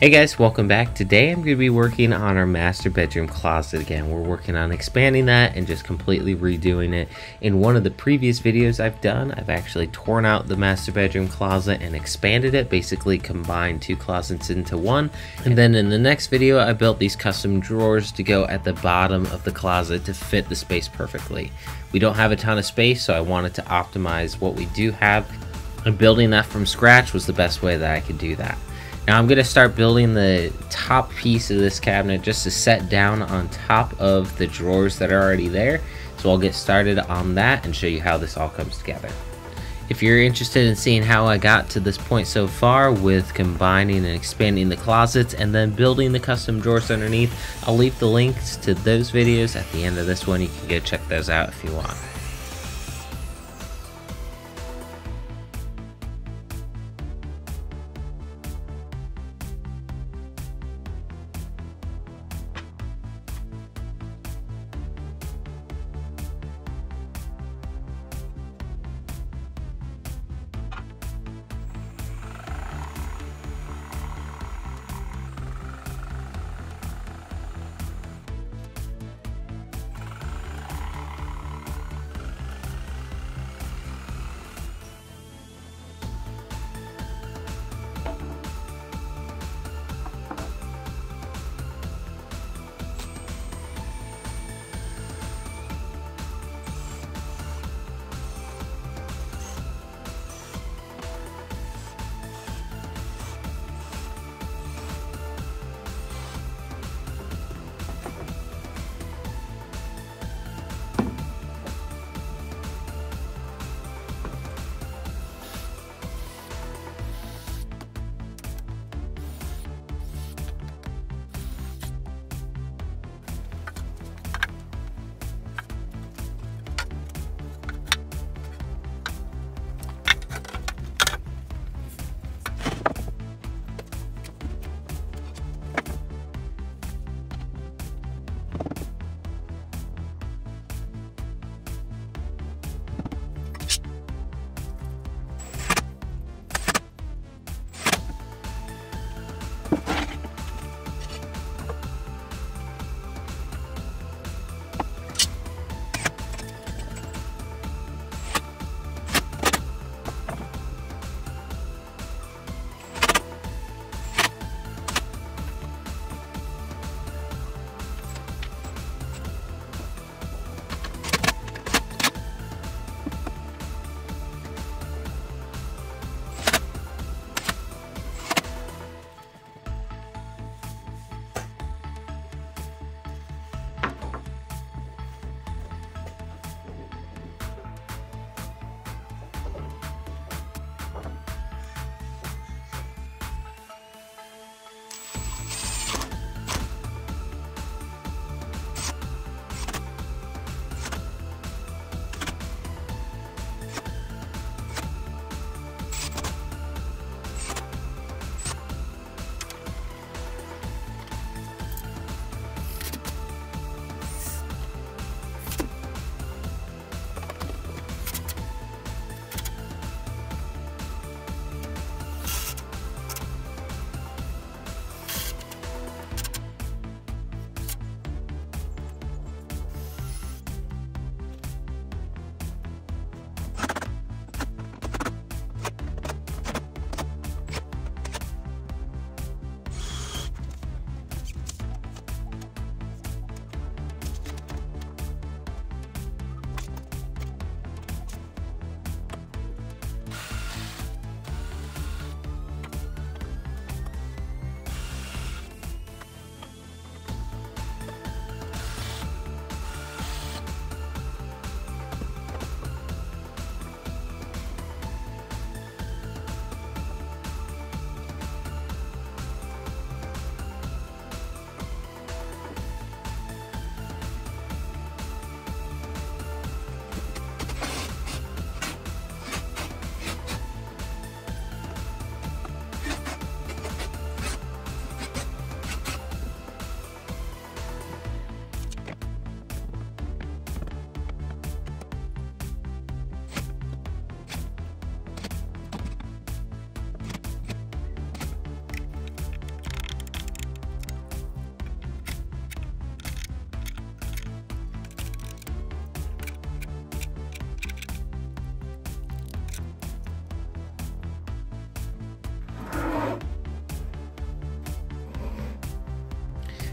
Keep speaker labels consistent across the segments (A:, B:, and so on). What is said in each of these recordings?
A: Hey guys, welcome back. Today I'm going to be working on our master bedroom closet again. We're working on expanding that and just completely redoing it. In one of the previous videos I've done, I've actually torn out the master bedroom closet and expanded it, basically combined two closets into one. And then in the next video, I built these custom drawers to go at the bottom of the closet to fit the space perfectly. We don't have a ton of space, so I wanted to optimize what we do have. And building that from scratch was the best way that I could do that. Now I'm going to start building the top piece of this cabinet just to set down on top of the drawers that are already there. So I'll get started on that and show you how this all comes together. If you're interested in seeing how I got to this point so far with combining and expanding the closets and then building the custom drawers underneath, I'll leave the links to those videos at the end of this one. You can go check those out if you want.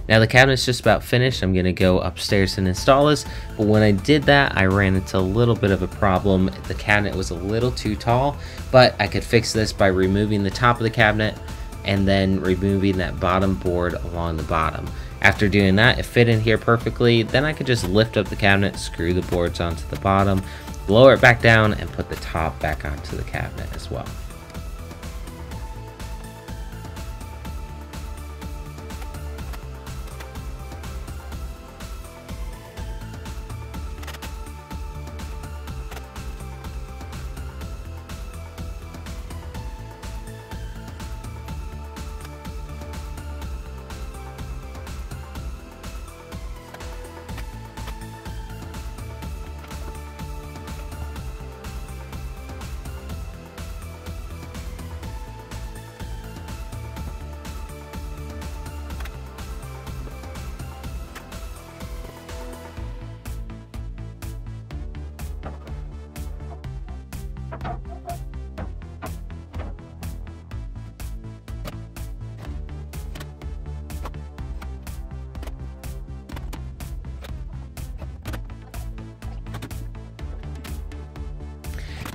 A: Now the cabinet's just about finished. I'm gonna go upstairs and install this. But when I did that, I ran into a little bit of a problem. The cabinet was a little too tall, but I could fix this by removing the top of the cabinet and then removing that bottom board along the bottom. After doing that, it fit in here perfectly. Then I could just lift up the cabinet, screw the boards onto the bottom, lower it back down, and put the top back onto the cabinet as well.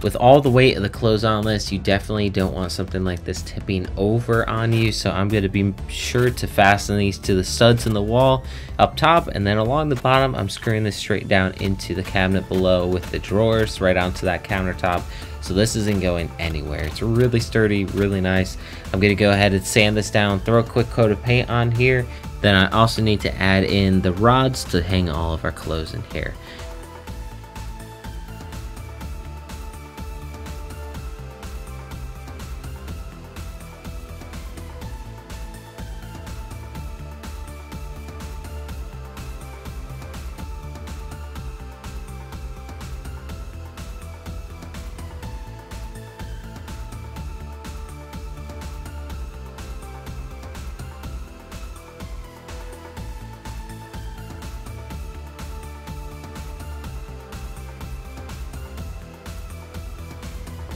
A: With all the weight of the clothes on this, you definitely don't want something like this tipping over on you. So I'm going to be sure to fasten these to the studs in the wall up top. And then along the bottom, I'm screwing this straight down into the cabinet below with the drawers right onto that countertop. So this isn't going anywhere. It's really sturdy, really nice. I'm going to go ahead and sand this down, throw a quick coat of paint on here. Then I also need to add in the rods to hang all of our clothes in here.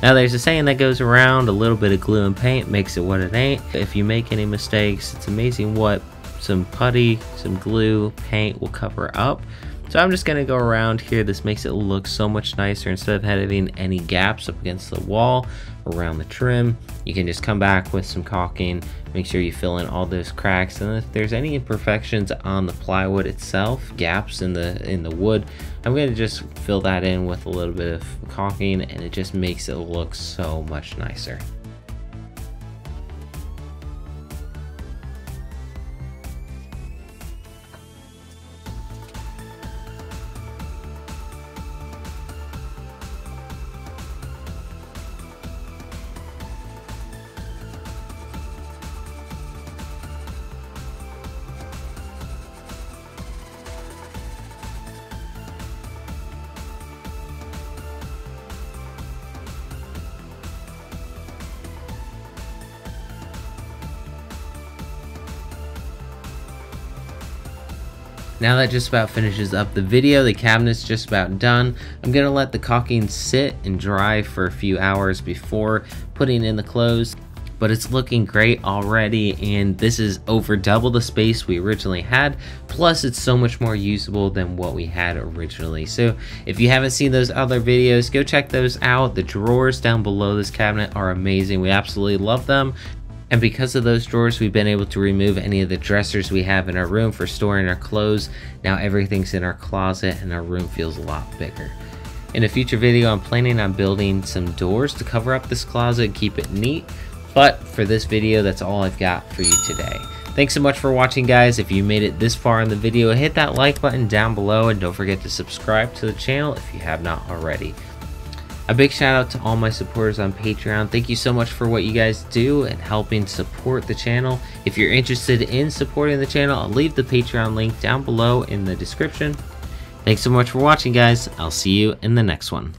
A: Now there's a saying that goes around, a little bit of glue and paint makes it what it ain't. If you make any mistakes, it's amazing what some putty, some glue, paint will cover up. So I'm just going to go around here. This makes it look so much nicer. Instead of having any gaps up against the wall around the trim, you can just come back with some caulking, make sure you fill in all those cracks. And if there's any imperfections on the plywood itself, gaps in the, in the wood, I'm going to just fill that in with a little bit of caulking and it just makes it look so much nicer. Now that just about finishes up the video, the cabinet's just about done. I'm gonna let the caulking sit and dry for a few hours before putting in the clothes but it's looking great already and this is over double the space we originally had plus it's so much more usable than what we had originally. So if you haven't seen those other videos go check those out. The drawers down below this cabinet are amazing. We absolutely love them and because of those drawers, we've been able to remove any of the dressers we have in our room for storing our clothes. Now everything's in our closet and our room feels a lot bigger. In a future video, I'm planning on building some doors to cover up this closet and keep it neat. But for this video, that's all I've got for you today. Thanks so much for watching, guys. If you made it this far in the video, hit that like button down below and don't forget to subscribe to the channel if you have not already. A big shout out to all my supporters on Patreon. Thank you so much for what you guys do and helping support the channel. If you're interested in supporting the channel, I'll leave the Patreon link down below in the description. Thanks so much for watching, guys. I'll see you in the next one.